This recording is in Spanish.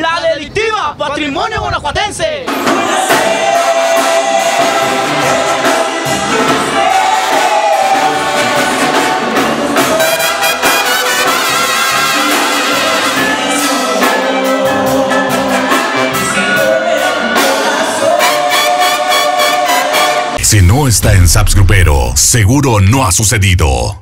la delictiva Patrimonio Guanajuatense. Si no está en Saps Grupero, seguro no ha sucedido.